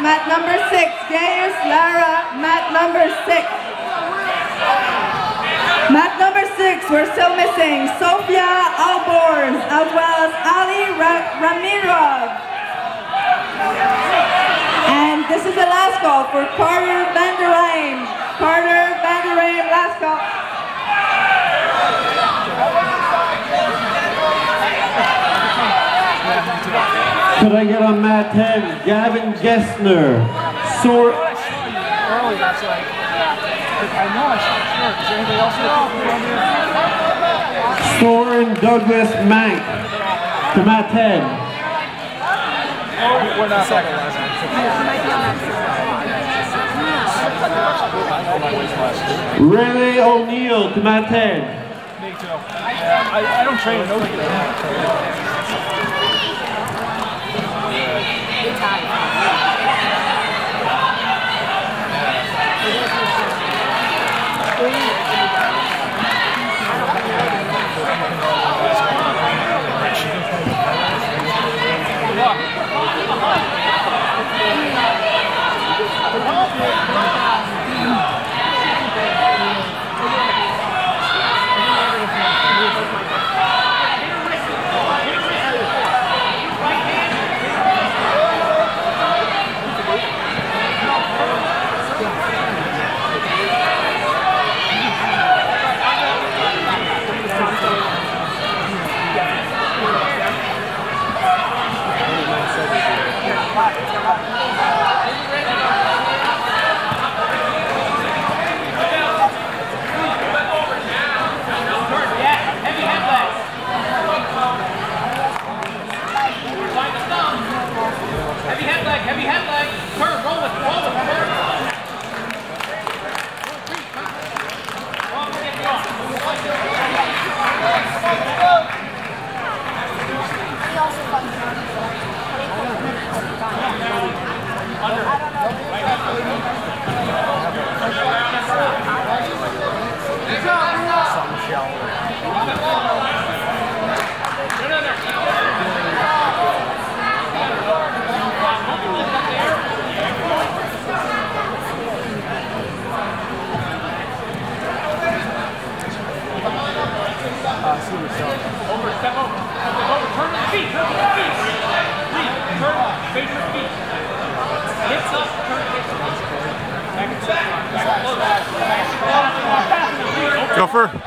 match, mat number six. Gaius Lara, mat number six. Mat number six, we're still missing Sofia Alborn, as well as Ali Ra Ramirov. And this is the last call for Carter Vanderheim. Carter Vanderheim, last call. Could I get on mat 10, Gavin Gessner, Sor oh, Early, oh, that's like, I know I shot short. Is there anybody else that Soren Douglas Mank to mat 10. We're not second last Riley O'Neill to mat 10. Me too. I, I don't train in those Heavy and